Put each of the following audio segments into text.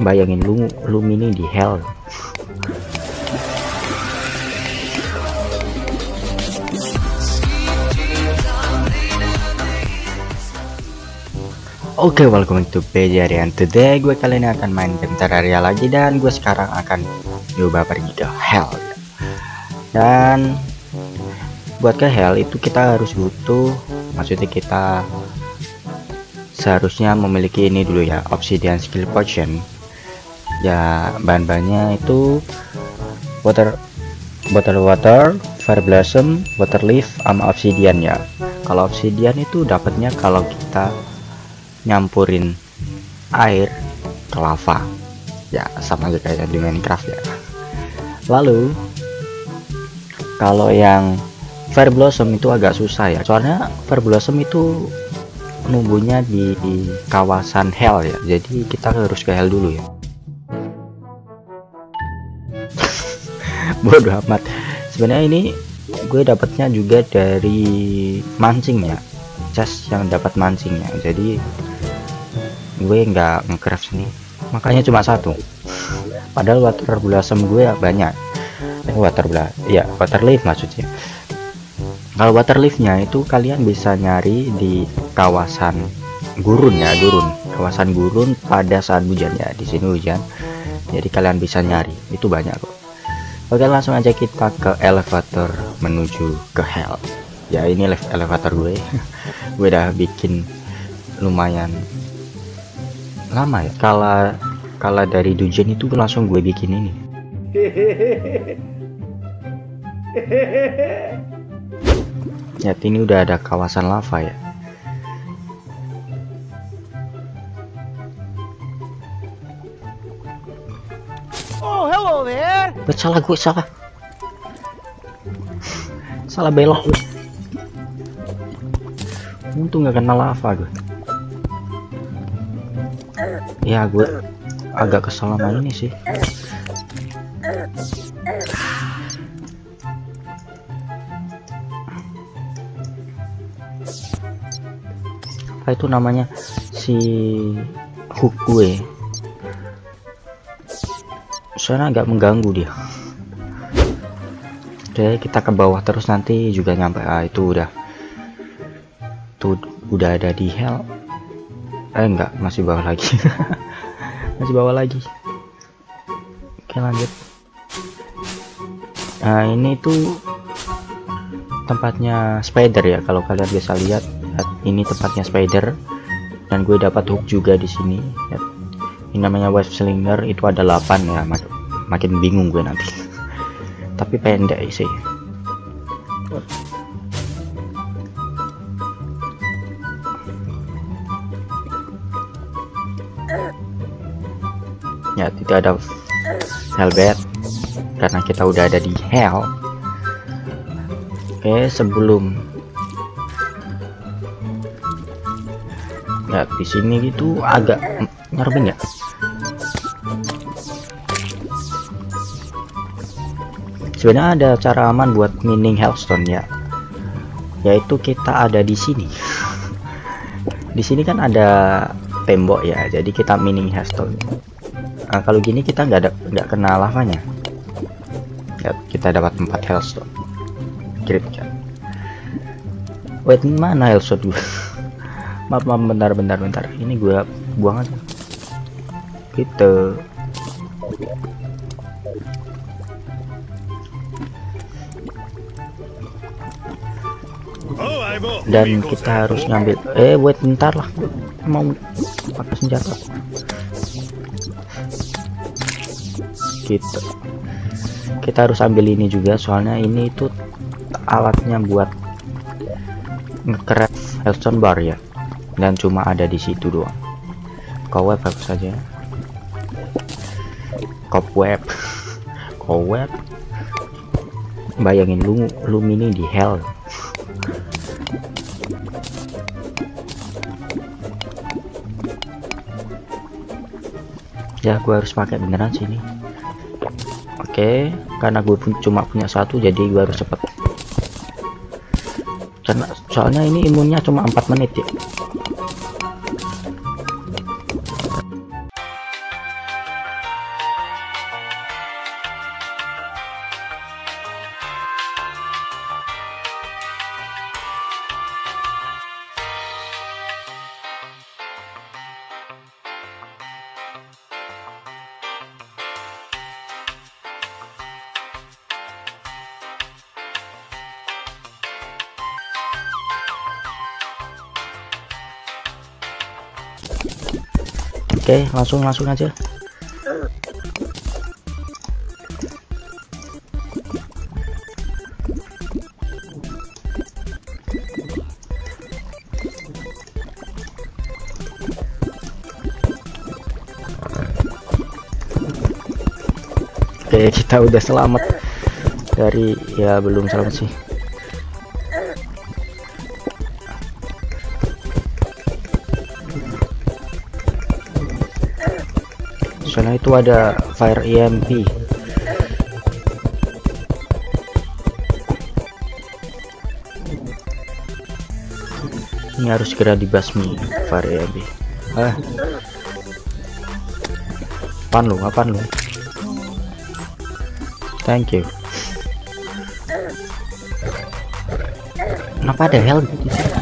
bayangin lu lu mini di hell Oke, okay, welcome to Pejarian Today gue kali ini akan main game Terraria lagi dan gue sekarang akan coba pergi ke Hell. Dan buat ke Hell itu kita harus butuh, maksudnya kita seharusnya memiliki ini dulu ya, Obsidian Skill Potion. Ya, bahan-bahannya itu water bottle water, fire blossom, water leaf, sama obsidian ya. Kalau obsidian itu dapatnya kalau kita nyampurin air ke lava. Ya sama aja kayak di Minecraft ya. Lalu kalau yang Fire Blossom itu agak susah ya. Soalnya Fire Blossom itu numbuhnya di, di kawasan Hell ya. Jadi kita harus ke Hell dulu ya bodoh amat. Sebenarnya ini gue dapatnya juga dari mancing ya. Chest yang dapat mancingnya jadi gue nggak ngecraft sini. Makanya cuma satu. Padahal water blossom gue ya banyak. Eh, water bla ya water leaf maksudnya. Kalau water leafnya itu kalian bisa nyari di kawasan gurun ya gurun. Kawasan gurun pada saat hujan ya. Di sini hujan. Jadi kalian bisa nyari. Itu banyak kok oke langsung aja kita ke elevator menuju ke hell. Ya ini elevator gue. Gue udah bikin lumayan lama ya. Kala kala dari dungeon itu langsung gue bikin ini. Ya ini udah ada kawasan lava ya there. salah gue salah. Salah belok gue untung gak kena lava gue ya gue agak kesel sama ini sih. Apa itu namanya? Si hook gue soalnya agak mengganggu dia. Oke kita ke bawah terus nanti juga nyampe. Ah itu udah. Tuh udah ada di hell. Eh enggak masih bawah lagi. Masih bawah lagi. Oke lanjut. Nah ini tuh tempatnya spider ya kalau kalian bisa lihat. Ini tempatnya spider. Dan gue dapat hook juga di sini. Ini namanya wave slinger itu ada 8 ya makin bingung gue nanti. Tapi pendek sih. Ya tidak ada hellbed karena kita udah ada di hell. Oke sebelum. Ya di sini gitu agak nyerbin ya sebenarnya ada cara aman buat mining hellstone ya. Yaitu kita ada di sini. Di sini kan ada tembok ya. Jadi kita mining hellstone nah, kalau gini kita nggak ada nggak kena lavanya. Ya, kita dapat 4 hellstone kirim ya. Wait mana hellstone gue maaf maaf bentar bentar bentar. Ini gue buang aja. Gitu dan kita harus ngambil eh wait bentar lah. Mau pakai senjata? Gitu. Kita harus ambil ini juga soalnya ini itu alatnya buat ngecraft hellstone bar ya. Dan cuma ada di situ doang. Cobweb saja? Cobweb cobweb bayangin lu lu mini di hell ya gue harus pakai beneran sini Oke, karena gue pun cuma punya satu, jadi gue harus cepet. Karena soalnya ini imunnya cuma 4 menit ya. Oke langsung langsung aja. Oke kita udah selamat dari ya belum selamat sih soalnya itu ada fire EMP ini harus segera dibasmi fire EMP ah apaan lu? Apaan lu? Thank you. Kenapa ada sini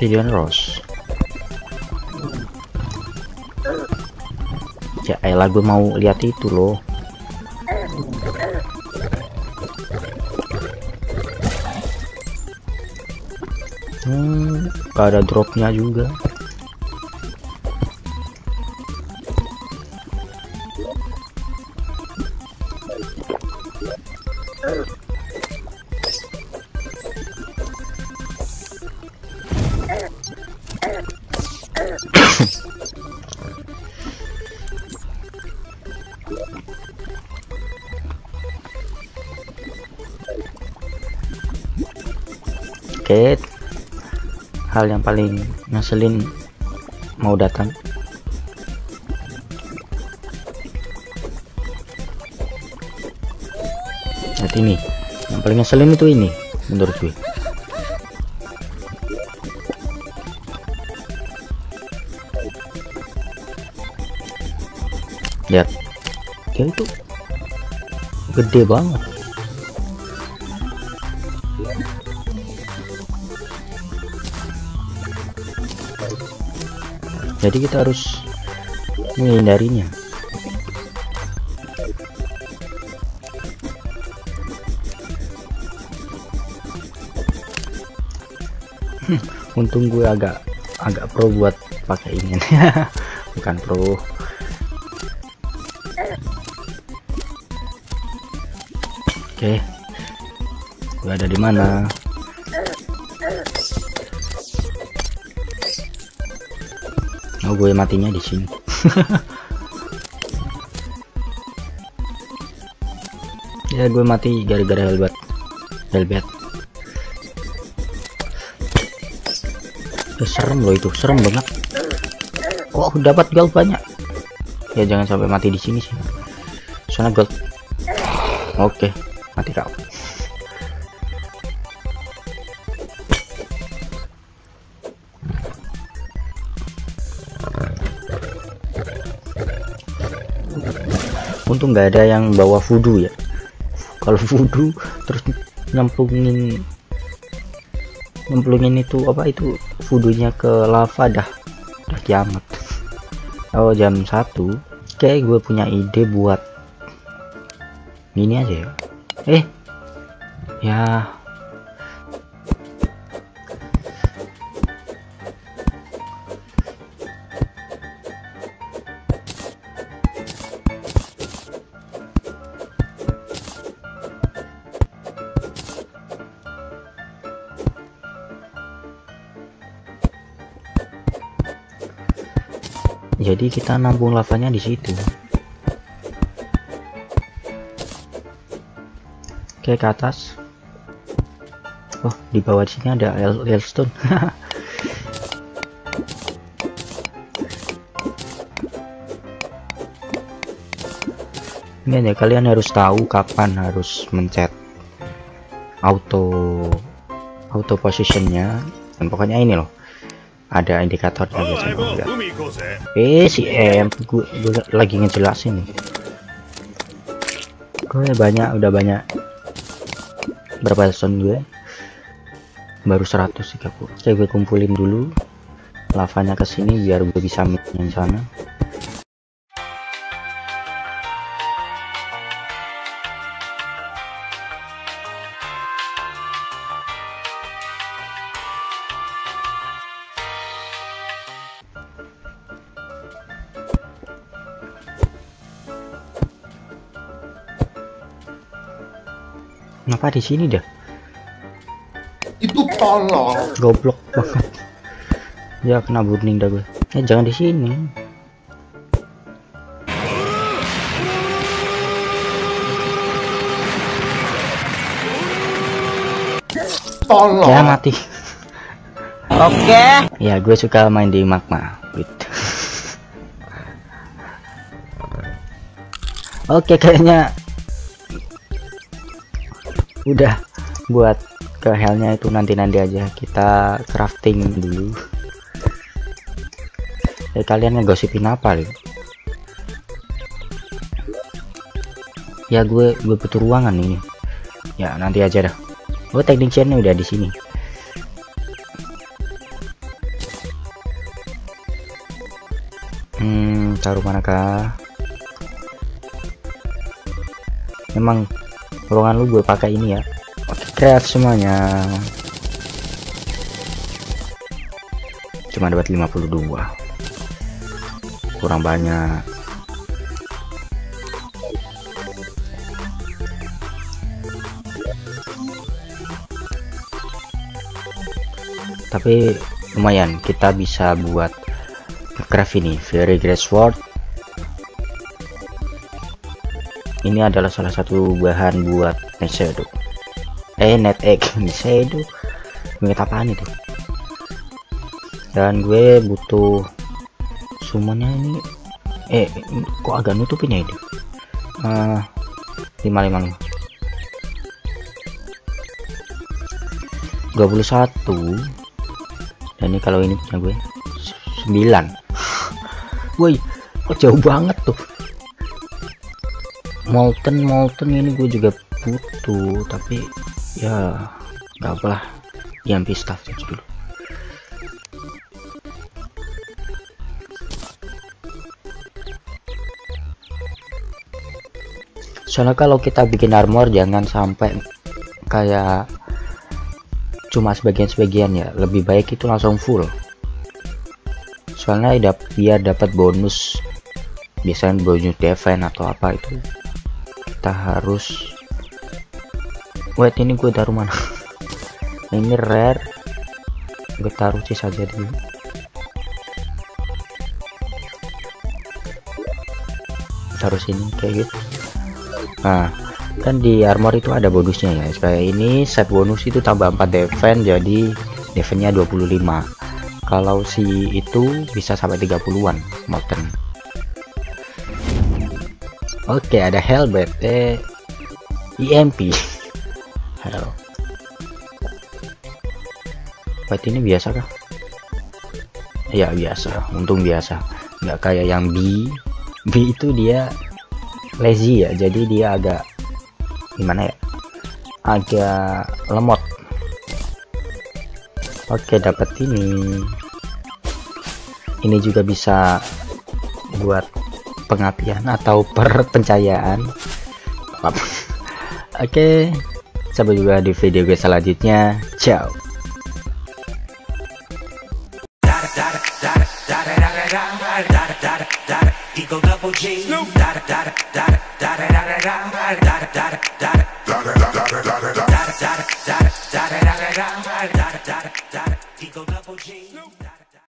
Obsidian Rose ya elah gue mau lihat itu loh. Hmm gak ada dropnya juga hal yang paling ngeselin mau datang. Lihat ini, yang paling ngeselin itu ini, menurut gue. Lihat, dia itu gede banget. Jadi kita harus menghindarinya. Untung gue agak agak pro buat pakai ini. Bukan pro. Oke. Gue ada di mana Oh gue matinya di sini. ya gue mati gara-gara helbat. Helbat. Eh, serem loh itu, serem banget. Oh dapat gold banyak. Ya jangan sampai mati di sini sih. Soalnya gold. Oke, mati kau. Untung nggak ada yang bawa voodoo ya. Kalau voodoo terus nyemplungin nyemplungin itu apa itu? Voodoonya ke lava dah. Udah kiamat. Oh jam satu kayak gue punya ide buat ini aja ya. Eh ya jadi kita nampung lavanya di situ. Oke ke atas. Oh di bawah sini ada Yellowstone ini aja kalian harus tahu kapan harus mencet auto auto positionnya. Dan pokoknya ini loh ada indikatornya biasanya eh si M gue, gue lagi ngejelasin nih. Gue banyak udah banyak. Berapa son gue? Baru 130 saya gue kumpulin dulu. Lavanya ke sini biar gue bisa yang sana Kenapa di sini dah? Itu tolong. Goblok banget. Ya kena burning dah gue. Eh jangan di sini. Tolong. Ya mati. Oke. Ya gue suka main di magma. Gitu. Oke kayaknya udah buat ke hellnya itu nanti nanti aja. Kita crafting dulu. Eh kalian ngegosipin apa nih ya gue gue butuh ruangan ini. Ya nanti aja dah. Oh techniciannya udah di sini. Hmm taruh manakah? Memang ruangan lu gue pakai ini ya. Oke craft semuanya. Cuma dapat 52 kurang banyak. Tapi lumayan kita bisa buat craft ini. Very great sword ini adalah salah satu bahan buat net shadow. Eh net egg. Net shadow? Apaan itu? Dan gue butuh summonnya ini. Eh kok agak nutupin ya ini? Uh, 555 21 dan ini kalau ini punya gue 9 woi kok jauh banget tuh molten molten ini gue juga butuh tapi ya nggak apalah diambil staff dulu. Soalnya kalau kita bikin armor jangan sampai kayak cuma sebagian-sebagian ya. Lebih baik itu langsung full. Soalnya biar dapat bonus. Biasanya bonus defense atau apa itu kita harus wait ini gue taruh mana? Ini rare. Gue taruh sih saja dulu taruh sini kayak gitu nah kan di armor itu ada bonusnya ya kayak ini set bonus itu tambah 4 defense jadi defense nya 25 kalau si itu bisa sampai 30an molten oke ada hellbait eh EMP hell Wait ini biasa kah? Ya biasa. Untung biasa. Nggak kayak yang B. B itu dia lazy ya. Jadi dia agak gimana ya? Agak lemot. Oke dapat ini. Ini juga bisa buat pengapian atau perpencayaan oke sampai juga di video gue selanjutnya. Ciao